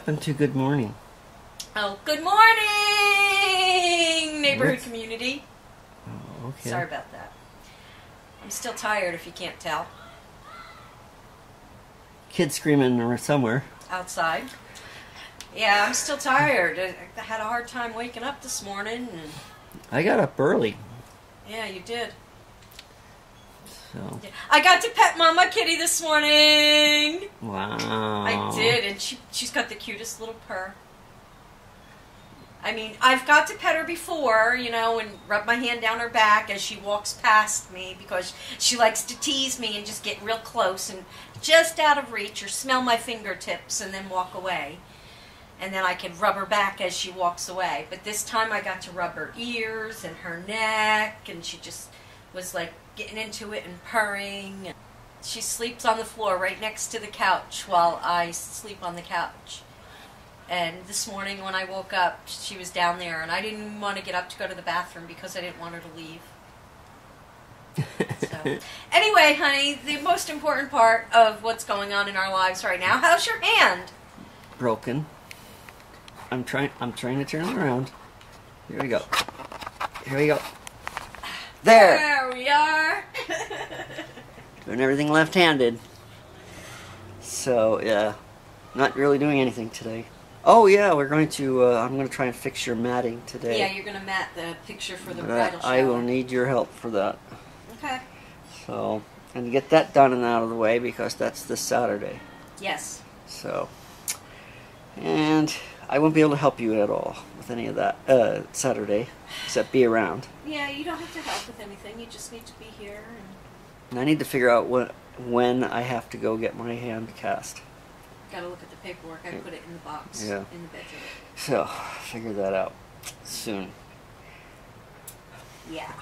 happened to good morning? Oh, good morning, neighborhood community. Oh, okay. Sorry about that. I'm still tired if you can't tell. Kids screaming or somewhere. Outside. Yeah, I'm still tired. I I had a hard time waking up this morning, and I got up early, yeah, you did. So. I got to pet Mama Kitty this morning. wow. I did, and she she's got the cutest little purr. I mean, I've got to pet her before, you know, and rub my hand down her back as she walks past me because she likes to tease me and just get real close and just out of reach or smell my fingertips and then walk away. And then I can rub her back as she walks away. But this time I got to rub her ears and her neck, and she just was like getting into it and purring. She sleeps on the floor right next to the couch while I sleep on the couch. And this morning when I woke up, she was down there, and I didn't want to get up to go to the bathroom because I didn't want her to leave. So, anyway, honey, the most important part of what's going on in our lives right now. How's your hand? Broken. I'm trying. I'm trying to turn it around. Here we go. Here we go. There. There we are. Doing everything left-handed. So yeah, not really doing anything today. Oh yeah, we're going to. Uh, I'm going to try and fix your matting today. yeah, you're gonna mat the picture for the bridal shower. I will need your help for that. Okay. So, and get that done and out of the way because that's this Saturday. Yes. So, and I won't be able to help you at all with any of that uh, Saturday, except be around. Yeah, you don't have to help with anything. You just need to be here. And And I need to figure out what when I have to go get my hand cast. gotta look at the paperwork. I put it in the box Yeah. in the bedroom. So, figure that out soon. Yeah.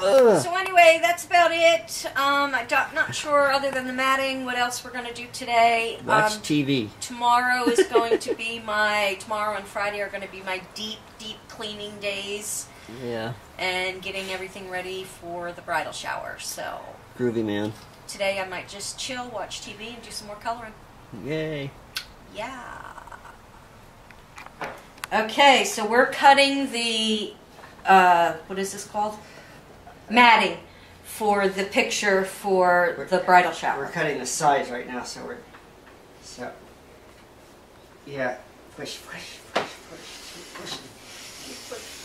Ugh. So anyway, that's about it. Um, I'm not, sure, other than the matting, what else we're gonna do today. Watch um, TV. tomorrow is going to be my tomorrow and Friday are going to be my deep, deep cleaning days Yeah, and getting everything ready for the bridal shower. So groovy man. today I might just chill, watch TV, and do some more coloring. Yay. Yeah. Okay, so we're cutting the uh, what is this called? Matting for the picture for the bridal shower. We're cutting the sides right now, so we're so yeah. Push, push, push, push, push. Keep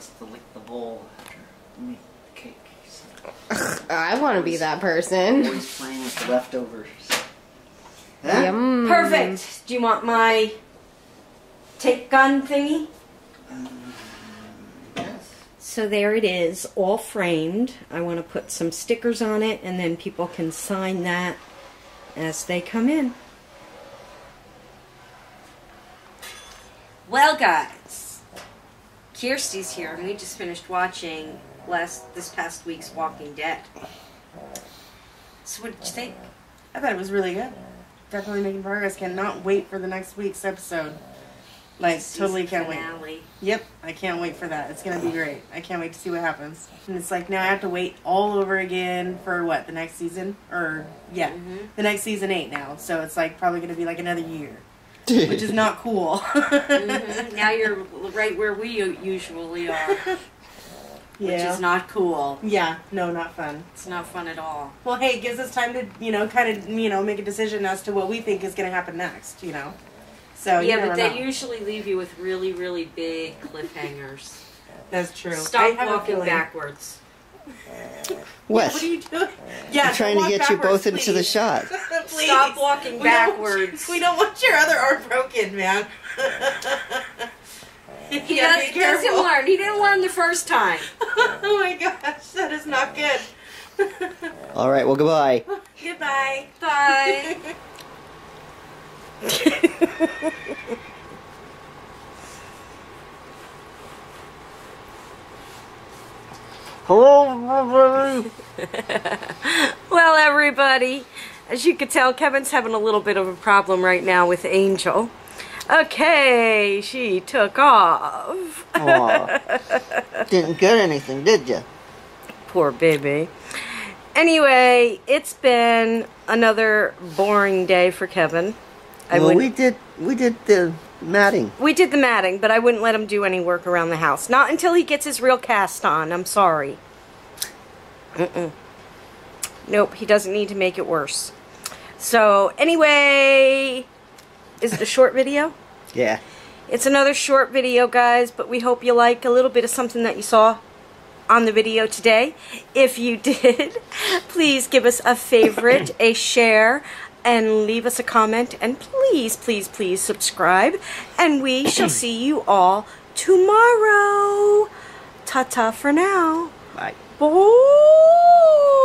wants to lick the bowl after you make the cake. So I want to be that person. always playing with the leftovers. Huh? Yum. Perfect. Do you want my take gun thingy? Um, yes. So there it is, all framed. I want to put some stickers on it, and then people can sign that as they come in. Well, guys, Kirsty's here, and we just finished watching last this past week's Walking Dead. So, what did you think? I thought it was really good. Definitely making progress. Cannot wait for the next week's episode. Like, totally can't wait. Yep, I can't wait for that. It's gonna be great. I can't wait to see what happens. And it's like now I have to wait all over again for what the next season or yeah, Mhm. the next season eight now. So it's like probably gonna be like another year. Which is not cool. Mhm. Now you're right where we usually are, which is not cool. yeah, no, not fun. It's not fun at all. Well, hey, it gives us time to, you know, kind of, you know, make a decision as to what we think is going to happen next, you know. So yeah, never but they know. usually leave you with really, really big cliffhangers. That's true. I Stop have a walking backwards. What? What are you doing? Yeah, I'm trying to get you backwards, both into the shot. Stop walking We don't- backwards. We don't want your other arm broken, man. He gotta does, be doesn't learn. He didn't learn the first time. oh my gosh, that is not good. All right. Well, goodbye. Goodbye. Bye. Well, everybody, as you could tell, Kevin's having a little bit of a problem right now with Angel. Okay, she took off. Didn't get anything, did you? Poor baby. Anyway, it's been another boring day for Kevin. I well, we did. We did the matting. We did the matting, but I wouldn't let him do any work around the house. Not until he gets his real cast on. I'm sorry. Mm-mm. Nope, he doesn't need to make it worse. So, anyway, is it a short video? Yeah. It's another short video, guys, but we hope you like a little bit of something that you saw on the video today. If you did, please give us a favorite, a share, and leave us a comment. And please, please, please subscribe. And we shall see you all tomorrow. Ta ta for now. Bye. Bye.